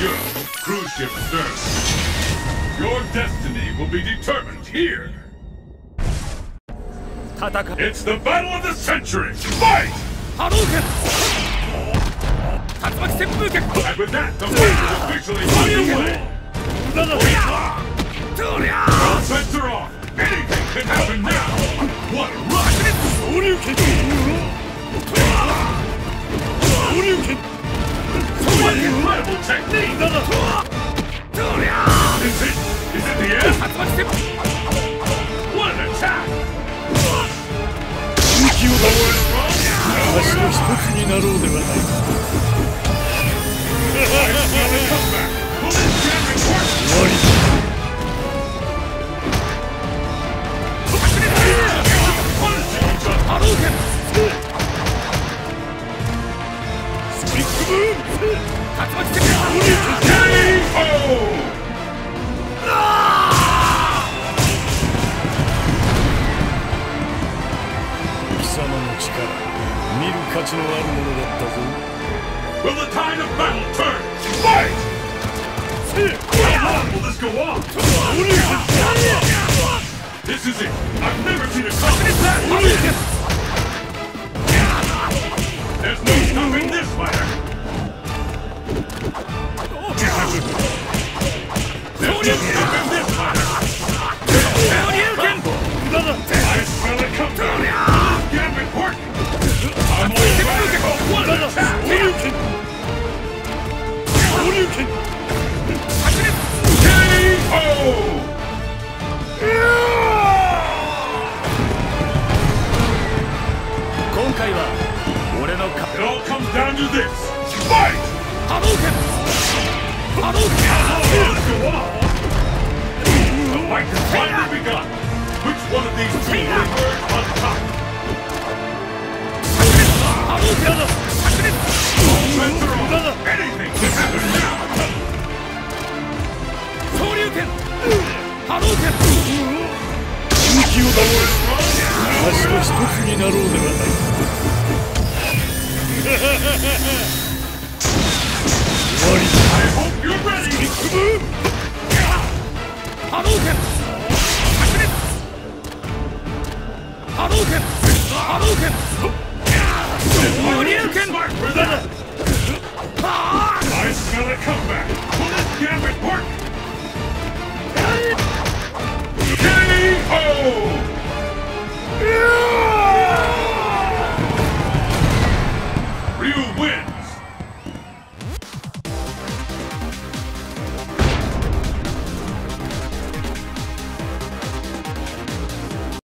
Europe, cruise ship serves. Your destiny will be determined here. It's the battle of the century! Fight! Hadouken! And with that, the fight is officially underway! All bets are off! Anything can happen now! What a rush! Shoryuken! Shoryuken! 足の一つになろうではないか Will the tide of battle turn? Fight! Will this go on? This is it. I've never seen a confidence that. There's no stopping this. 回は俺のか It all comes down to this. Fight! 波動拳波動拳を倒れ私と一つになろうではない終わりスティックムーン波動拳波動拳波動拳波動拳